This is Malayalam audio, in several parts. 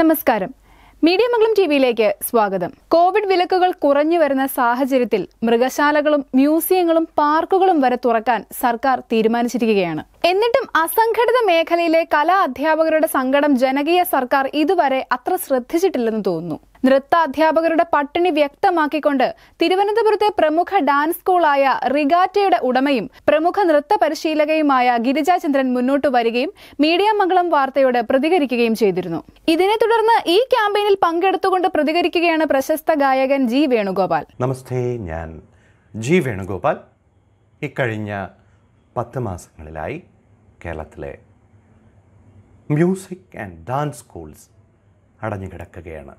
നമസ്കാരം. മീഡിയ മംഗളം ടിവിയിലേക്ക് സ്വാഗതം. കോവിഡ് വിലക്കുകൾ കുറഞ്ഞു വരുന്ന സാഹചര്യത്തിൽ മൃഗശാലകളും മ്യൂസിയങ്ങളും പാർക്കുകളും വരെ തുറക്കാൻ സർക്കാർ തീരുമാനിച്ചിരിക്കുകയാണ്. എന്നിട്ടും അസംഘടിത മേഖലയിലെ കലാ അധ്യാപകരുടെ സങ്കടം ജനകീയ സർക്കാർ ഇതുവരെ അത്ര ശ്രദ്ധിച്ചിട്ടില്ലെന്ന് തോന്നുന്നു. നൃത്ത അധ്യാപകരുടെ പട്ടിണി വ്യക്തമാക്കിക്കൊണ്ട് തിരുവനന്തപുരത്തെ പ്രമുഖ ഡാൻസ് സ്കൂളായ റിഗാറ്റയുടെ ഉടമയും പ്രമുഖ നൃത്ത പരിശീലകയുമായ ഗിരിജാചന്ദ്രൻ മുന്നോട്ട് വരികയും മീഡിയ മംഗളം വാർത്തയോട് പ്രതികരിക്കുകയും ചെയ്തിരുന്നു. ഇതിനെ തുടർന്ന് ഈ ക്യാമ്പയിനിൽ പങ്കെടുത്തുകൊണ്ട് പ്രതികരിക്കുകയാണ് പ്രശസ്ത ഗായകൻ ജി വേണുഗോപാൽ. നമസ്തേ ഞാൻ ജി വേണുഗോപാൽ. ഇക്കഴിഞ്ഞ പത്ത് മാസങ്ങളിലായി കേരളത്തിലെ മ്യൂസിക് ആൻഡ് ഡാൻസ് സ്കൂൾസ് അടഞ്ഞു കിടക്കുകയാണ്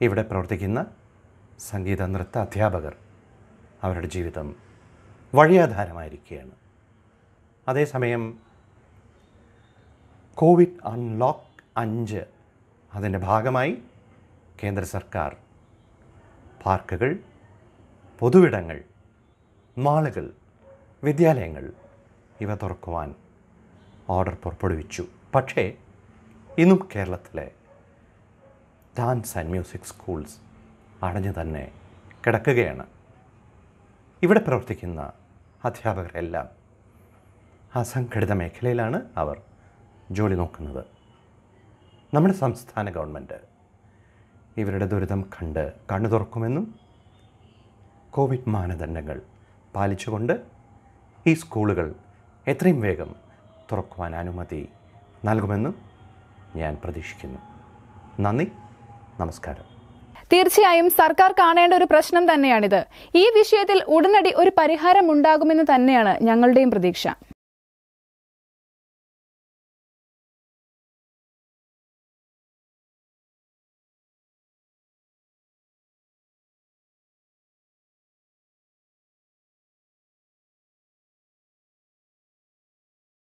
ഇവിടെ പ്രവർത്തിക്കുന്ന സംഗീത നൃത്ത അധ്യാപകർ അവരുടെ ജീവിതം വഴിയാധാരമായിരിക്കുകയാണ്. അതേസമയം കോവിഡ് അൺലോക്ക് അഞ്ച് അതിന്റെ ഭാഗമായി കേന്ദ്ര സർക്കാർ പാർക്കുകൾ പൊതുവിടങ്ങൾ മാളുകൾ വിദ്യാലയങ്ങൾ ഇവ തുറക്കുവാൻ ഓർഡർ പുറപ്പെടുവിച്ചു. പക്ഷേ ഇന്നും കേരളത്തിലെ ഡാൻസ് ആൻഡ് മ്യൂസിക് സ്കൂൾസ് അടഞ്ഞു തന്നെ കിടക്കുകയാണ്. ഇവിടെ പ്രവർത്തിക്കുന്ന അധ്യാപകരെല്ലാം അസംഘടിത മേഖലയിലാണ് അവർ ജോലി നോക്കുന്നത്. നമ്മുടെ സംസ്ഥാന ഗവൺമെന്റ് ഇവരുടെ ദുരിതം കണ്ട് കണ്ണു തുറക്കുമെന്നും കോവിഡ് മാനദണ്ഡങ്ങൾ പാലിച്ചുകൊണ്ട് ഈ സ്കൂളുകൾ എത്രയും വേഗം തുറക്കുവാൻ അനുമതി നൽകുമെന്നും ഞാൻ പ്രതീക്ഷിക്കുന്നു. നന്ദി. നമസ്കാരം. തീർച്ചയായും സർക്കാർ കാണേണ്ട ഒരു പ്രശ്നം തന്നെയാണിത്. ഈ വിഷയത്തിൽ ഉടനടി ഒരു പരിഹാരം ഉണ്ടാകുമെന്ന് തന്നെയാണ് ഞങ്ങളുടെയും പ്രതീക്ഷ.